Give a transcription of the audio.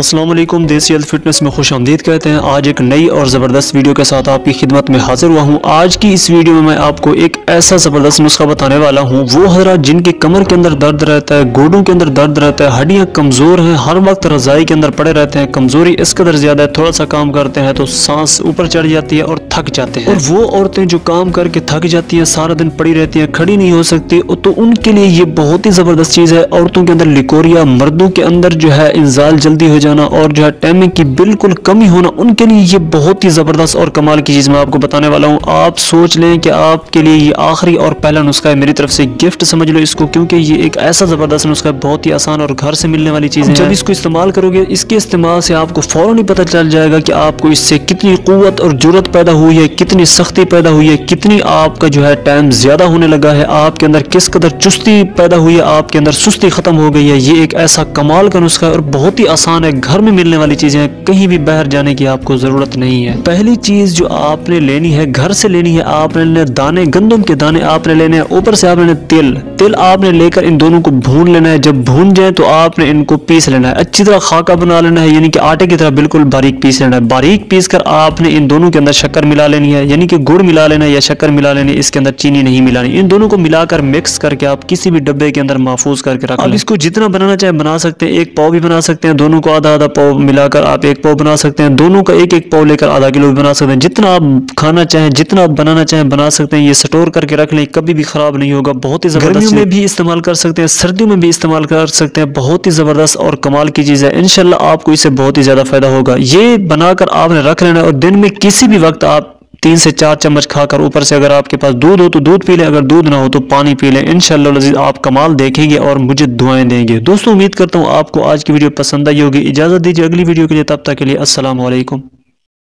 असलम देसी health fitness में खुश आमदीद कहते हैं। आज एक नई और ज़बरदस्त वीडियो के साथ आपकी खिदमत में हाजिर हुआ हूँ। आज की इस वीडियो में मैं आपको एक ऐसा ज़बरदस्त नुस्खा बताने वाला हूँ। वो हजरा जिनके कमर के अंदर दर्द रहता है, गोडों के अंदर दर्द रहता है, हड्डियाँ कमज़ोर हैं, हर वक्त रजाई के अंदर पड़े रहते हैं, कमज़ोरी इस कदर ज़्यादा है, थोड़ा सा काम करते हैं तो सांस ऊपर चढ़ जाती है और थक जाते हैं। और वो औरतें जो काम करके थक जाती हैं, सारा दिन पड़ी रहती हैं, खड़ी नहीं हो सकती तो उनके लिए ये बहुत ही ज़बरदस्त चीज़ है। औरतों के अंदर लिकोरिया, मर्दों के अंदर जो है, इंजाल जल्दी हो जाना और जो है टाइमिंग की बिल्कुल कमी होना उनके लिए ये बहुत ही ज़बरदस्त और कमाल की चीज़ मैं आपको बताने वाला हूँ। आप सोच लें कि आपके लिए ये आखिरी और पहला नुस्खा है मेरी तरफ़ से। गिफ्ट समझ लो इसको क्योंकि ये एक ऐसा ज़बरदस्त नुस्खा है बहुत ही आसान और घर से मिलने वाली चीज़ है। जब इसको इस्तेमाल करोगे इसके इस्तेमाल से आपको फ़ौरन ही पता चल जाएगा कि आपको इससे कितनी क़वत और ज़रूरत पैदा हुई है कितनी सख्ती पैदा हुई है कितनी आपका जो है टाइम ज़्यादा होने लगा है आपके अंदर किस कदर चुस्ती पैदा हुई है आपके अंदर सुस्ती ख़त्म हो गई है। ये एक ऐसा कमाल का नुस्खा है और बहुत ही आसान है। घर में मिलने वाली चीज़ें हैं कहीं भी बाहर जाने की आपको ज़रूरत नहीं है। पहली चीज़ जो आपने लेनी है, घर से लेनी है, आपने लेने दाने, गंदम के दाने आपने लेने हैं, ऊपर से आपने तिल। तिल आपने लेकर इन दोनों को भून लेना है। जब भून जाए तो आपने इनको पीस लेना है। अच्छी तरह खाका बना लेना है, यानी कि आटे की तरह बिल्कुल बारीक पीस लेना है। बारीक पीस कर आपने इन दोनों के अंदर शक्कर मिला लेनी है, यानी कि गुड़ मिला लेना है या शक्कर मिला लेनी है, इसके अंदर चीनी नहीं मिलानी। इन दोनों को मिलाकर मिक्स करके आप किसी भी डब्बे के अंदर महफूज करके रख इसको जितना बनाना चाहे बना सकते हैं, एक पाव भी बना सकते हैं, दोनों को आधा आधा पाव मिलाकर आप एक पाव बना सकते हैं। दोनों का एक एक पाव लेकर आधा किलो भी बना सकते हैं। जितना आप खाना चाहें जितना आप बनाना चाहें बना सकते हैं। ये स्टोर करके रख लें कभी भी खराब नहीं होगा। बहुत ही ज़बरदस्त में भी इस्तेमाल कर सकते हैं सर्दियों में भी इस्तेमाल कर सकते हैं। बहुत ही ज़बरदस्त और कमाल की चीज़ है। इनशाला आपको इसे बहुत ही ज़्यादा फ़ायदा होगा। ये बनाकर आपने रख लेना और दिन में किसी भी वक्त आप तीन से चार चम्मच खाकर ऊपर से अगर आपके पास दूध हो तो दूध पी लें, अगर दूध ना हो तो पानी पी लें। इनशाला आप कमाल देखेंगे और मुझे दुआएँ देंगे। दोस्तों, उम्मीद करता हूँ आपको आज की वीडियो पसंद आई होगी। इजाज़त दीजिए अगली वीडियो के लिए, तब तक के लिए असलम